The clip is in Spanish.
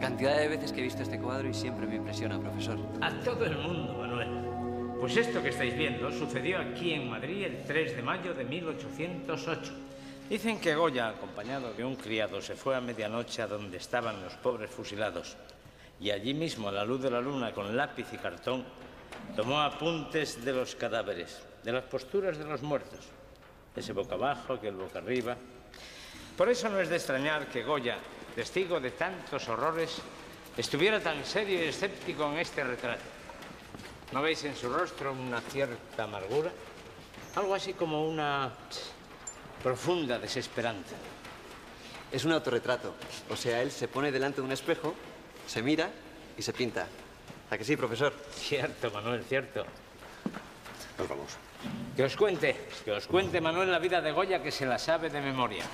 cantidad de veces que he visto este cuadro y siempre me impresiona, profesor. A todo el mundo, Manuel. Pues esto que estáis viendo sucedió aquí en Madrid el 3 de mayo de 1808. Dicen que Goya, acompañado de un criado, se fue a medianoche a donde estaban los pobres fusilados y allí mismo, a la luz de la luna, con lápiz y cartón, tomó apuntes de los cadáveres, de las posturas de los muertos, ese boca abajo, aquel boca arriba. Por eso no es de extrañar que Goya, testigo de tantos horrores, estuviera tan serio y escéptico en este retrato. ¿No veis en su rostro una cierta amargura? Algo así como una profunda desesperanza. Es un autorretrato. O sea, él se pone delante de un espejo, se mira y se pinta. ¿A que sí, profesor? Cierto, Manuel, cierto. Nos vamos. Que os cuente, que os cuente Manuel la vida de Goya que se la sabe de memoria.